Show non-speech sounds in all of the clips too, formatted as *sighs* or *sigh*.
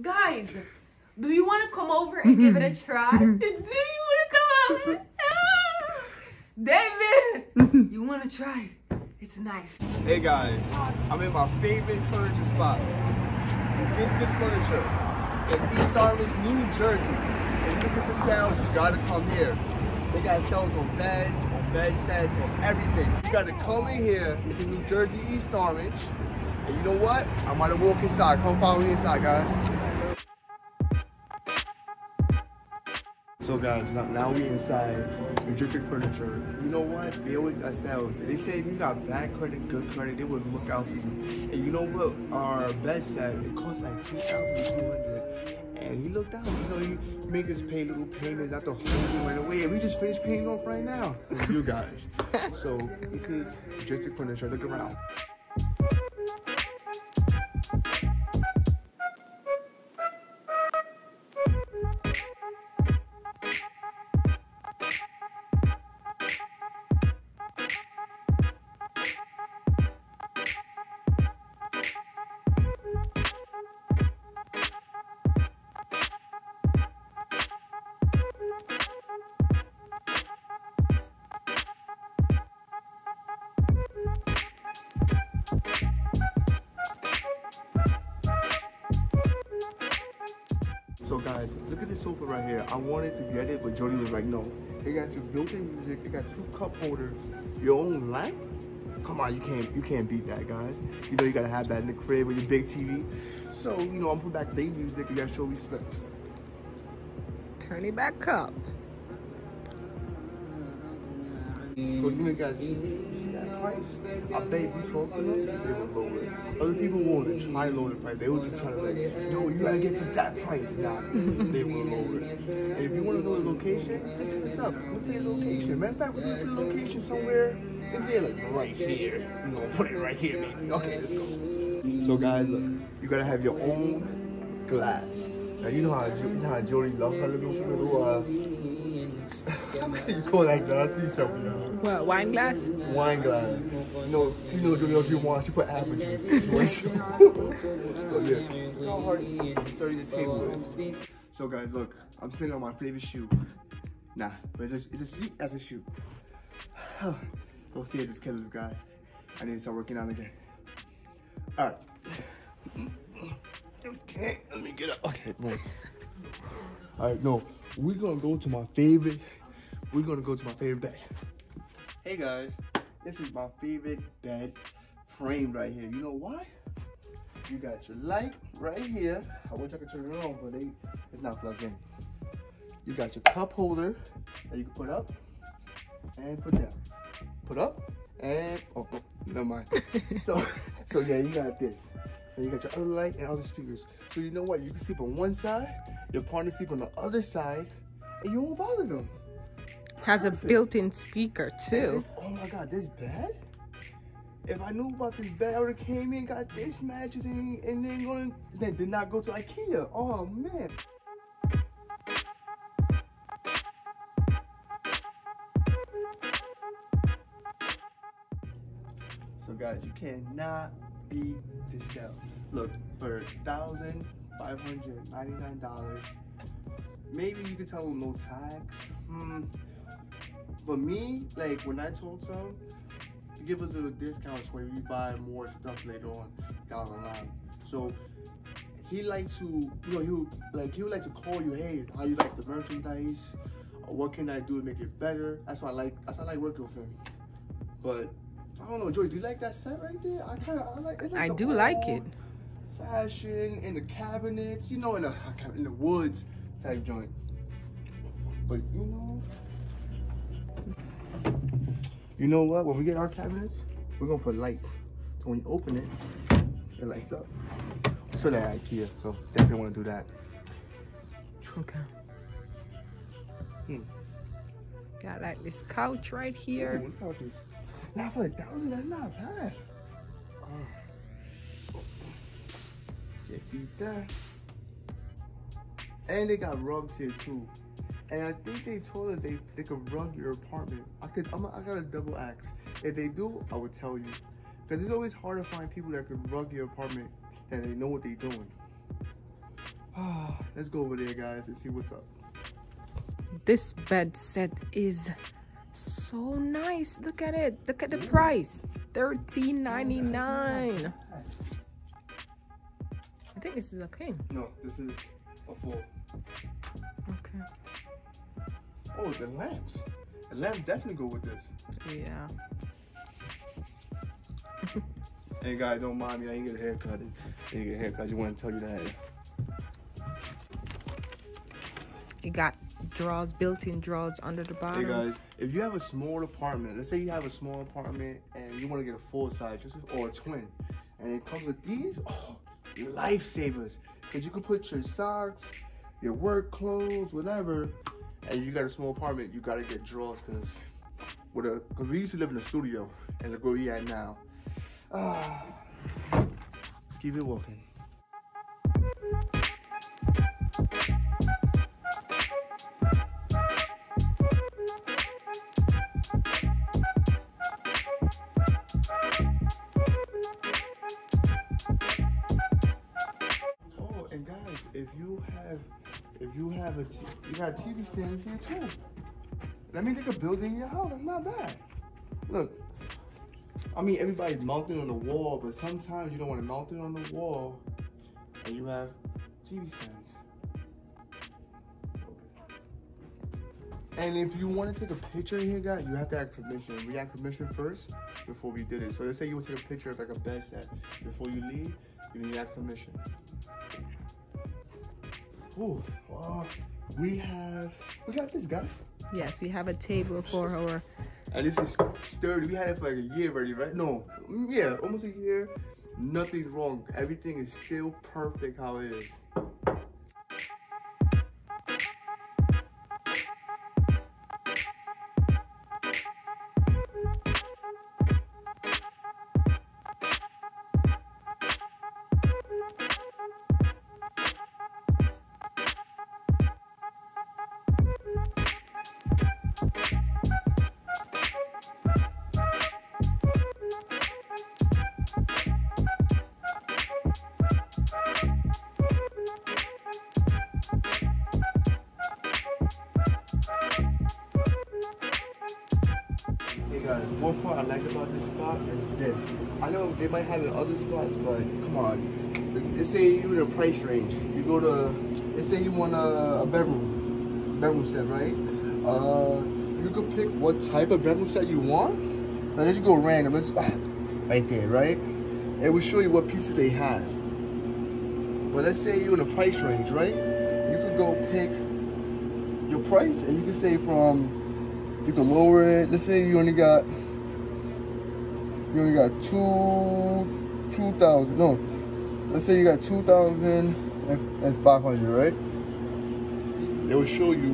Guys, do you want to come over and give it a try? *laughs* do you want to come over? *laughs* David, you want to try it? It's nice. Hey guys, I'm in my favorite furniture spot, Majestic Furniture in East Orange, New Jersey. If you look at the sales, you gotta come here. They got sales on beds, on bed sets, on everything. You gotta come in here. It's in New Jersey, East Orange. And you know what? I'm gonna walk inside. Come follow me inside, guys. So guys, now, now we inside Majestic Furniture. You know what? They always got sales. They say if you got bad credit, good credit, they would look out for you. And you know what? Our bed set, it costs like 2200 And he looked out, you know, he make us pay little payments, not the whole thing right away. And we just finished paying off right now. you guys. *laughs* so this is Majestic Furniture. Look around. Guys, look at this sofa right here. I wanted to get it, but Jody was like, no. It got your built-in music. It got two cup holders, your own lamp. Come on, you can't you can't beat that, guys. You know you gotta have that in the crib with your big TV. So you know I'm putting back their music. You gotta show respect. Turn it back up. So you guys, see, see that price? I bet if you talk to them, they will lower it. Other people won't try to lower the price. They will just try to like, no, you gotta get for that price. Nah, *laughs* they will lower it. And if you wanna know the location, just hit us up. We'll tell you the location. Matter of fact, we're gonna put the location somewhere. If they're like right here, we're gonna put it right here, baby. Okay, let's go. So guys, look, you gotta have your own glass. Now you know how you know how Jody loves her little little uh. How *laughs* can you call that glass? Please help me out What, wine glass? wine glass. You know, *laughs* you know, Jody knows you want. She put apple juice situation. so yeah, look how hard sturdy this table is. So guys, look, I'm sitting on my favorite shoe. Nah, but it's a, it's a seat as a shoe. *sighs* Those stairs is killers, guys. I need to start working out again. All right. *clears throat* Okay, let me get up. Okay, boom. All right, no, we're gonna go to my favorite. We're gonna go to my favorite bed. Hey guys, this is my favorite bed frame right here. You know why? You got your light right here. I wish I could turn it on, but they, it's not plugged in. You got your cup holder that you can put up and put down. Put up and oh, oh never mind. *laughs* so so yeah, you got this. And you got your other light and other speakers. So you know what? You can sleep on one side, your partner sleep on the other side, and you won't bother them. Has a built-in speaker too. This- oh my god, this bed? If I knew about this bed, I would have came in, got this mattress, and, and then going, then did not go to IKEA. Oh man. So guys, you cannot beat this sale. Look, for thousand five hundred ninety-nine dollars, maybe you could tell them no tax. Hmm. For me, like when I told some, to give us little discounts when we buy more stuff later on down the line. So he likes to, you know, he would, like he would like to call you, hey, how you like the merchandise? What can I do to make it better? That's why I like. That's why I like working with him. But I don't know, Joy. Do you like that set right there? I kind of, I like. It's like I do like it. Fashion in the cabinets, you know, in the in the woods type joint. But you know, you know what? When we get our cabinets, we're gonna put lights. So when you open it, it lights up. So that IKEA. So definitely want to do that. Okay. Hmm. Got like this couch right here. this? Not for a thousand. That's not bad. Oh. Beat that. And they got rugs here too. And I think they told us they they could rug your apartment. I could I'm, I got a double axe. If they do, I would tell you. Cause it's always hard to find people that could rug your apartment and they know what they're doing. Ah, *sighs* let's go over there, guys, and see what's up. This bed set is so nice. Look at it. Look at the price. Thirteen ninety nine. I think this is a king. No, this is a full. Okay. Oh, the lamps. The lamps definitely go with this. Yeah. *laughs* Hey guys, don't mind me. I ain't get a haircut. I didn't get a haircut. I just want to tell you that. You got drawers, built-in drawers under the bottom. Hey guys, if you have a small apartment, let's say you have a small apartment and you want to get a full size, just or a twin, and it comes with these, oh, lifesavers. Cause you can put your socks, your work clothes, whatever, and you got a small apartment, you gotta get drawers, cause with a, cause we used to live in a studio, and look where we at now. Ah, let's keep it walking. Have a, t- you got TV stands here too. That means they could build in your house. Oh, that's not bad. Look, I mean everybody's mounted on the wall, but sometimes you don't want to mount it on the wall, and you have TV stands. And if you want to take a picture here, guys, you have to ask permission. We asked permission first before we did it. So let's say you want to take a picture of like a bed set before you leave, you need to ask permission. Ooh, wow. We have, we got this, guys. Yes, we have a table for our And this is sturdy. We had it for like a year already, right? No, yeah, almost a year. Nothing's wrong. Everything is still perfect how it is. One part I like about this spot is this. I know they might have it other spots, but come on. Let's say you're in a price range. You go to, let's say you want a, a bedroom, bedroom set, right? Uh, you could pick what type of bedroom set you want. Now let's go random. Let's *sighs* right there, right? It will show you what pieces they have. But let's say you're in a price range, right? You could go pick your price, and you can say from you can lower it. Let's say you only got you only got two two thousand. No, let's say you got two thousand and five hundred, right? It will show you,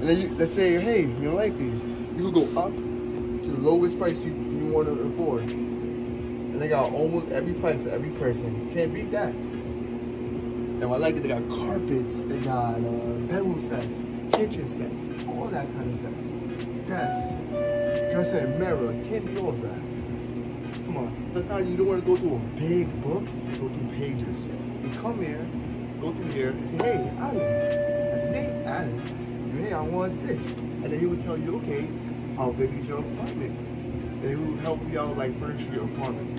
and then you, let's say, hey, you don't like these. You could go up to the lowest price you, you want to afford, and they got almost every price for every person. Can't beat that. And I like it. They got carpets. They got uh, bedroom sets, kitchen sets, all that kind of sets desk, dresser mirror. Can't do all that. On. Sometimes you don't want to go through a big book. Go through pages. You come here, go through here, and say, hey, Alan. That's his name, Alan. Hey, I want this. And then he will tell you, okay, how big is your apartment? And he will help you out, like, furnish your apartment.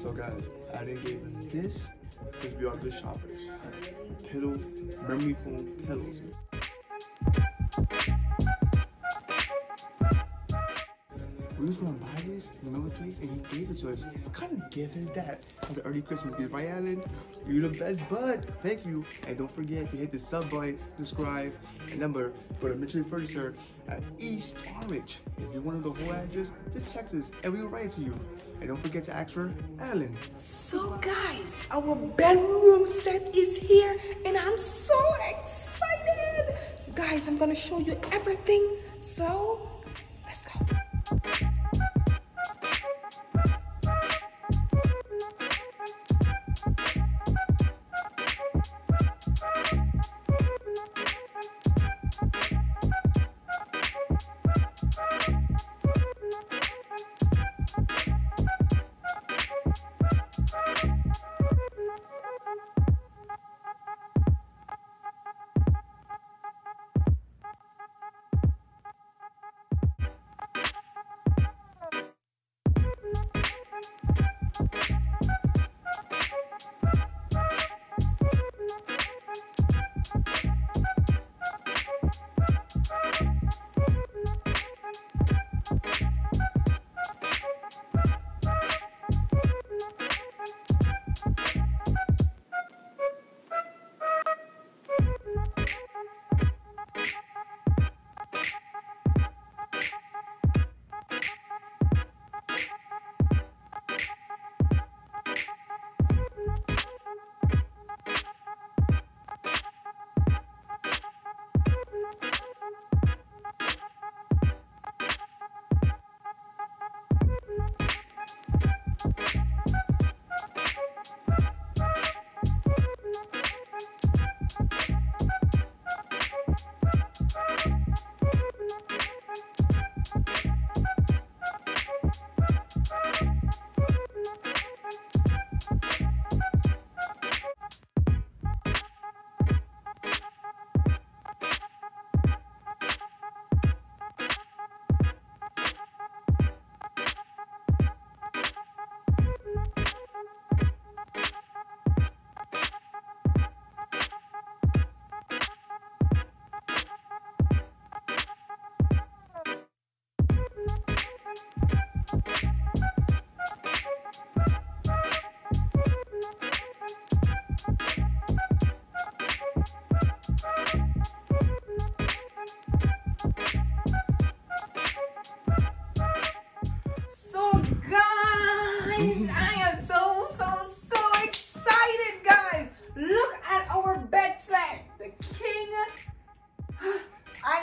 So, guys, Alan gave us this because we are good shoppers. Pillows, memory foam pillows. we was gonna buy another place and he gave it to us. Kind of gift is that? As an early Christmas gift, right, Alan? You're the best bud. Thank you. And don't forget to hit the sub button, subscribe, and number go to Majestic Furniture at East Orange. If you want to the whole address, just text us and we will write it to you. And don't forget to ask for Alan. So guys, our bedroom set is here and I'm so excited. Guys, I'm gonna show you everything. So,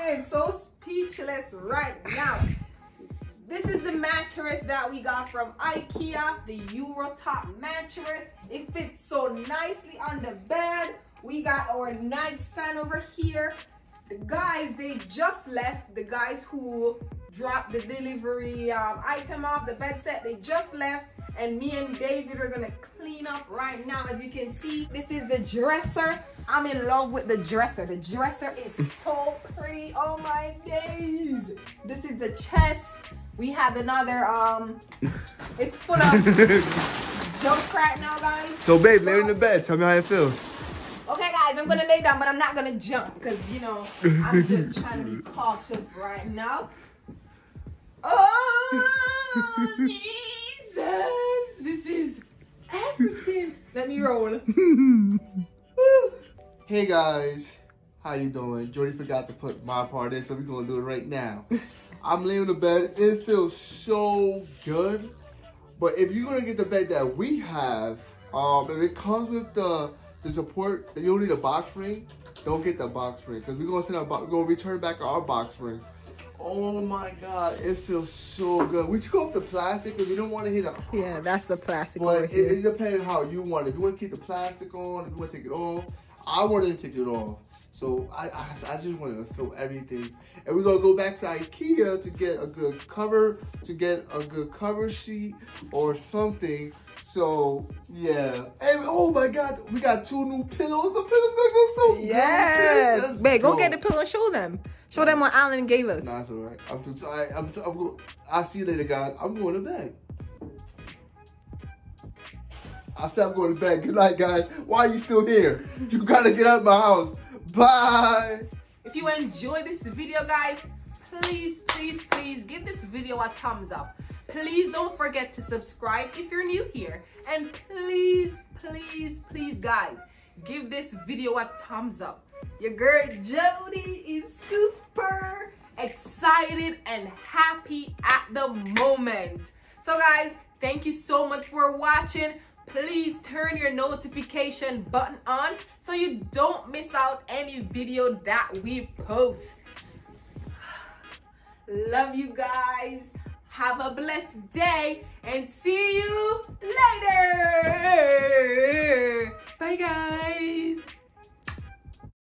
am so speechless right now. This is the mattress that we got from Ikea, the Eurotop mattress. It fits so nicely on the bed. We got our nightstand over here. The guys, they just left. The guys who dropped the delivery um, item off the bed set, they just left. And me and David are gonna clean up right now. As you can see, this is the dresser. I'm in love with the dresser. The dresser is so pretty. Oh my days. This is the chest. We have another, um, it's full of *laughs* junk right now, guys. So, babe, lay in the bed. Tell me how it feels. Okay, guys, I'm gonna lay down, but I'm not gonna jump because you know I'm just trying to be *laughs* cautious right now. Oh, *laughs* Jesus! This is everything. Let me roll. Hey guys, how you doing? Jody forgot to put my part in, so we're gonna do it right now. *laughs* I'm laying in the bed. It feels so good. But if you're gonna get the bed that we have, um, if it comes with the the support, you don't need a box spring. Don't get the box spring because we're gonna send our we're gonna return back our box spring. Oh my god, it feels so good. We took off the plastic because we don't want to hit a Yeah, that's the plastic over but it, it depends how you want it. If you want to keep the plastic on, if you want to take it off, I wanted to take it off. So I, I, I just wanted to feel everything. And we're gonna go back to Ikea to get a good cover, to get a good cover sheet or something. So yeah. And oh my god, we got two new pillows. The pillows make us so good. Yes. Babe, go get the pillow and show them. Show them what Alan gave us. Nah, it's alright. I'm too tired. I'm, t- I'm go- I'll see you later, guys. I'm going to bed. I said I'm going to bed. Good night, guys. Why are you still here? You gotta get out of my house. Bye. If you enjoyed this video, guys, please, please, please give this video a thumbs up. Please don't forget to subscribe if you're new here. And please, please, please, guys, give this video a thumbs up. Your girl Jody is super excited and happy at the moment. So guys, thank you so much for watching. Please turn your notification button on so you don't miss out any video that we post. *sighs* Love you guys. Have a blessed day and see you later. Bye guys.